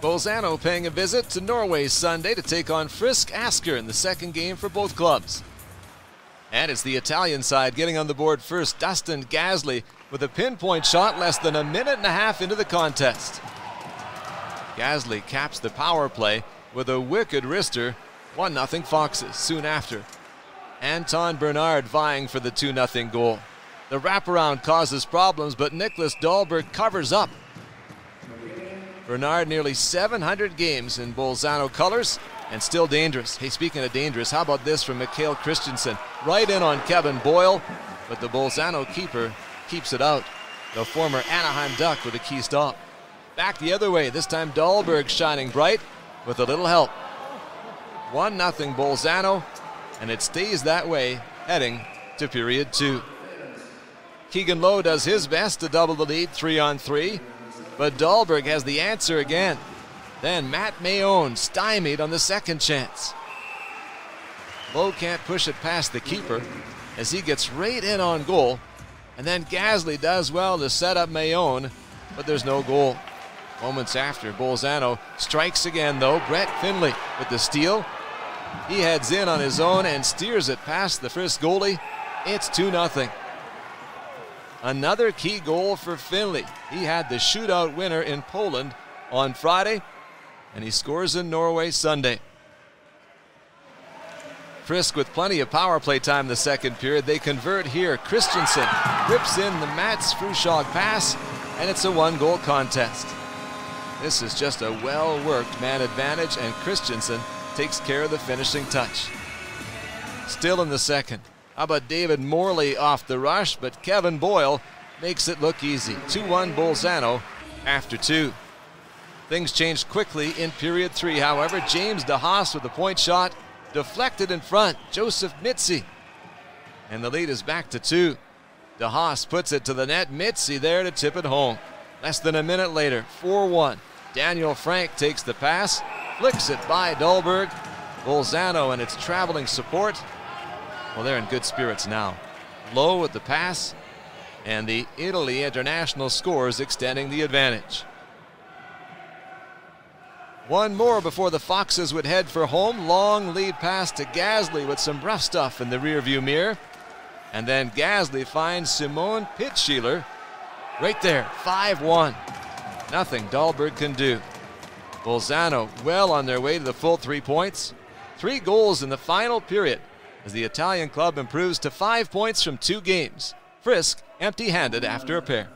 Bolzano paying a visit to Norway Sunday to take on Frisk Asker in the second game for both clubs. And it's the Italian side getting on the board first. Dustin Gazley with a pinpoint shot less than a minute and a half into the contest. Gazley caps the power play with a wicked wrister. 1 0 Foxes soon after. Anton Bernard vying for the 2 0 goal. The wraparound causes problems, but Nicholas Dahlberg covers up. Bernard nearly 700 games in Bolzano colors and still dangerous. Hey, speaking of dangerous, how about this from Mikhail Christensen? Right in on Kevin Boyle, but the Bolzano keeper keeps it out. The former Anaheim Duck with a key stop. Back the other way, this time Dahlberg shining bright with a little help. 1 0 Bolzano, and it stays that way heading to period two. Keegan Lowe does his best to double the lead three on three, but Dahlberg has the answer again. Then Matt Mayone stymied on the second chance. Lowe can't push it past the keeper as he gets right in on goal. And then Gazley does well to set up Mayone, but there's no goal. Moments after, Bolzano strikes again, though. Brett Findlay with the steal. He heads in on his own and steers it past the first goalie. It's 2 0. Another key goal for Findlay. He had the shootout winner in Poland on Friday, and he scores in Norway Sunday. Frisk with plenty of power play time the second period. They convert here. Christensen rips in the Mats Frushaug pass, and it's a one goal contest. This is just a well worked man advantage, and Christensen takes care of the finishing touch. Still in the second. How about David Morley off the rush, but Kevin Boyle makes it look easy. 2 1 Bolzano after two. Things changed quickly in period three, however. James DeHaas with the point shot deflected in front. Joseph Mitzi. And the lead is back to two. DeHaas puts it to the net. Mitzi there to tip it home. Less than a minute later, 4 1. Daniel Frank takes the pass, flicks it by Dahlberg. Bolzano and its traveling support. Well, they're in good spirits now. Lowe with the pass, and the Italy international scores extending the advantage. One more before the Foxes would head for home. Long lead pass to Gazley with some rough stuff in the rearview mirror. And then Gazley finds Simone Pitschieler right there, 5 1. Nothing Dahlberg can do. Bolzano well on their way to the full three points. Three goals in the final period as the Italian club improves to five points from two games. Frisk empty handed after a pair.